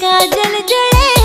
का जल जड़े